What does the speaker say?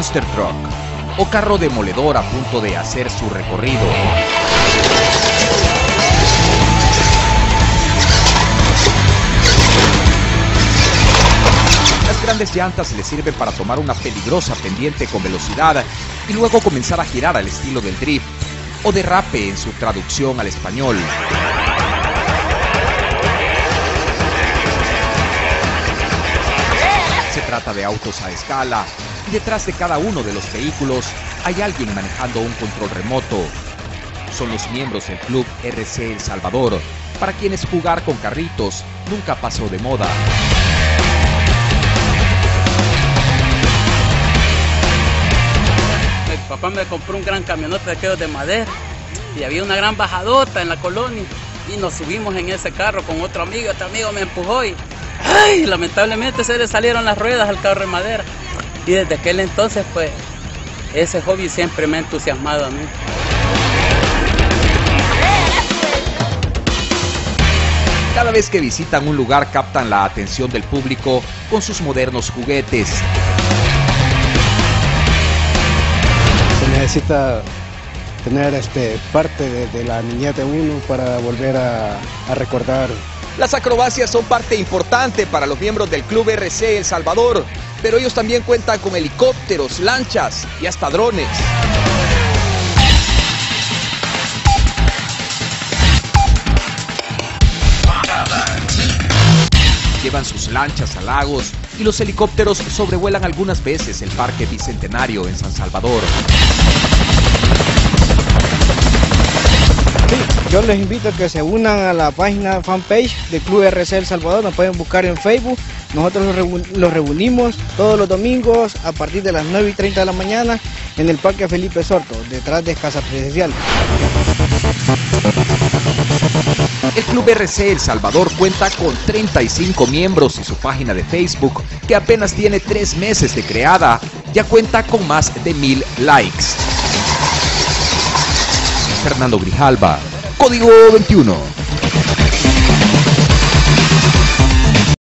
monster truck o carro demoledor a punto de hacer su recorrido. Las grandes llantas le sirven para tomar una peligrosa pendiente con velocidad y luego comenzar a girar al estilo del drift o derrape en su traducción al español. Se trata de autos a escala detrás de cada uno de los vehículos hay alguien manejando un control remoto. Son los miembros del club RC El Salvador, para quienes jugar con carritos nunca pasó de moda. Mi papá me compró un gran camionete de aquellos de madera y había una gran bajadota en la colonia y nos subimos en ese carro con otro amigo, otro amigo me empujó y ¡ay! lamentablemente se le salieron las ruedas al carro de madera y desde aquel entonces pues ese hobby siempre me ha entusiasmado a mí. Cada vez que visitan un lugar captan la atención del público con sus modernos juguetes. Se necesita tener este, parte de, de la niñez de uno para volver a, a recordar Las acrobacias son parte importante para los miembros del Club RC El Salvador, pero ellos también cuentan con helicópteros, lanchas y hasta drones. Llevan sus lanchas a lagos y los helicópteros sobrevuelan algunas veces el Parque Bicentenario en San Salvador. Yo les invito a que se unan a la página fanpage de Club RC El Salvador, nos pueden buscar en Facebook. Nosotros los, reun- los reunimos todos los domingos a partir de las 9 y 30 de la mañana en el Parque Felipe Sorto, detrás de Casa Presidencial. El Club RC El Salvador cuenta con 35 miembros y su página de Facebook, que apenas tiene tres meses de creada, ya cuenta con más de mil likes. Fernando Grijalba, Código 21.